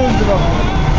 Change the world.